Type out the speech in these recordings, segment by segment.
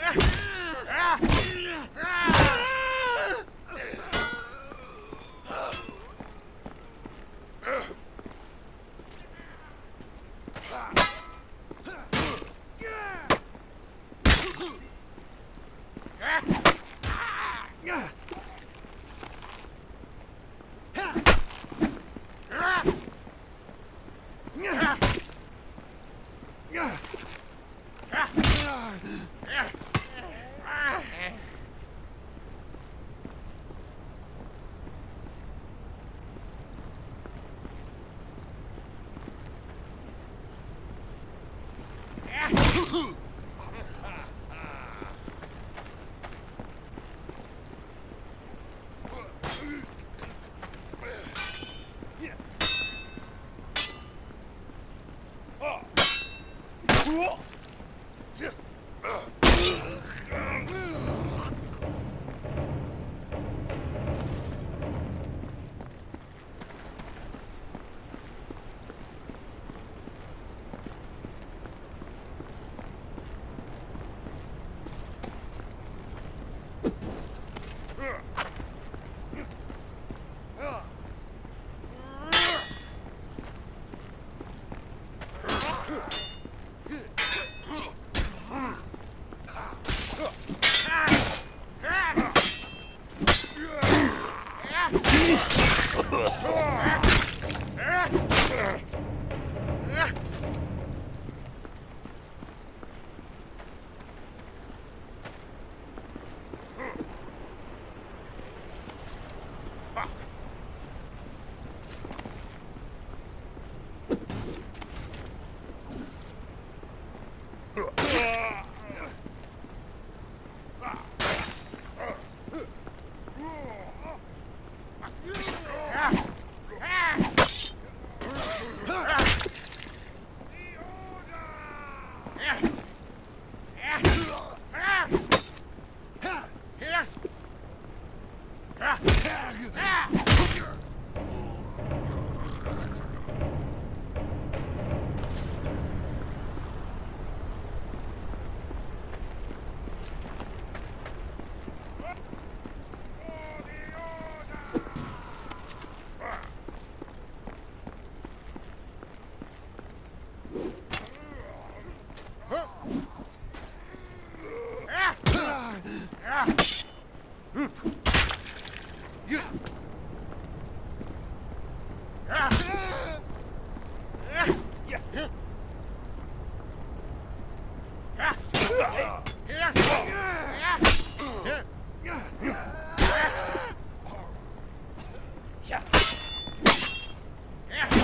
Ah! Yeah.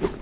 You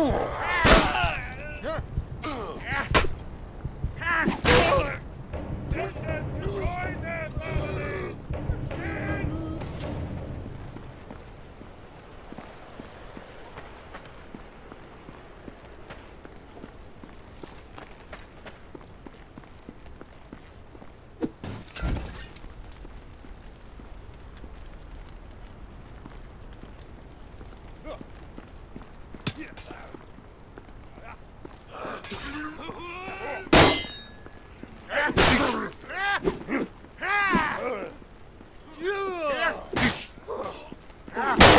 そう。Ah!